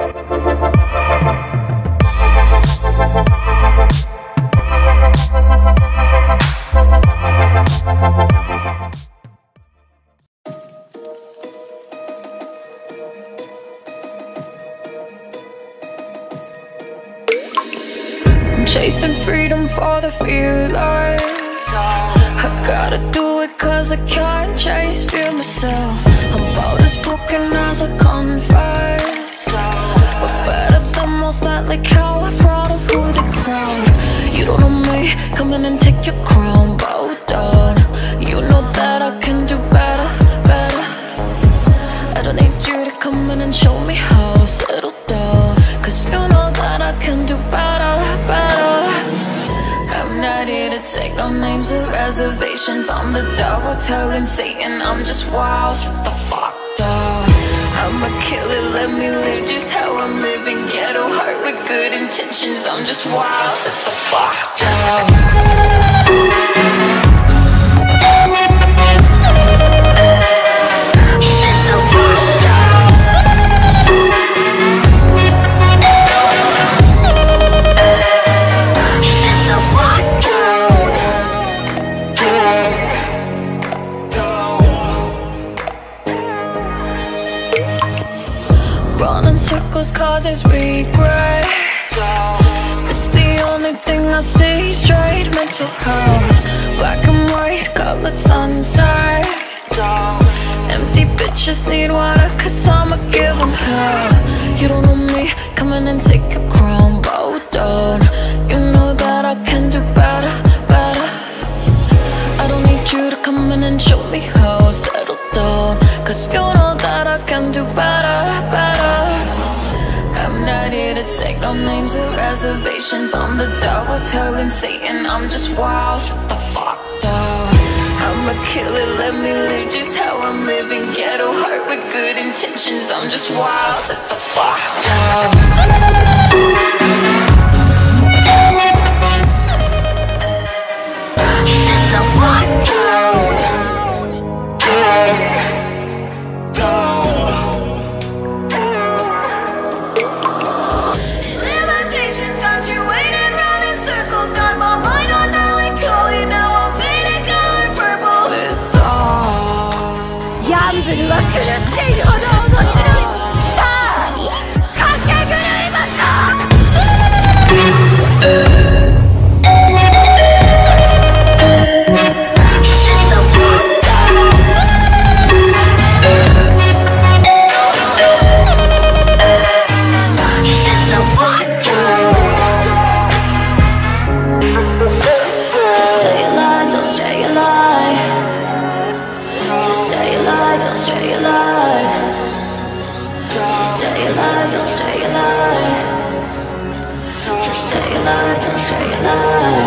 I'm chasing freedom for the fearless I gotta do it cause I can't chase fear myself. I'm about as broken as I confess But that like how I brought her through the crown You don't know me, come in and take your crown, bow down You know that I can do better, better. I don't need you to come in and show me how, settle down Cause you know that I can do better, better. I'm not here to take no names or reservations. I'm the devil telling Satan I'm just wild, sit the fuck down I'm a killer, let me live just how I'm living. Ghetto heart with good intentions I'm just wild, sit the fuck down circles causes regret. It's the only thing I see straight Mental health. Black and white, colored sunsets. Empty bitches need water Cause I'ma give them hell. You don't know me, come in and take a crown. Bow down You know that I can do better, better. I don't need you to come in and show me how. Settle down. Cause you know that I can do better names or reservations. I'm the devil telling Satan I'm just wild, sit the fuck down I'm a killer, let me live just how I'm living. Ghetto heart with good intentions. I'm just wild, sit the fuck down ルは狂っているほど stay alive, don't stay alive. Just stay alive, don't stay alive.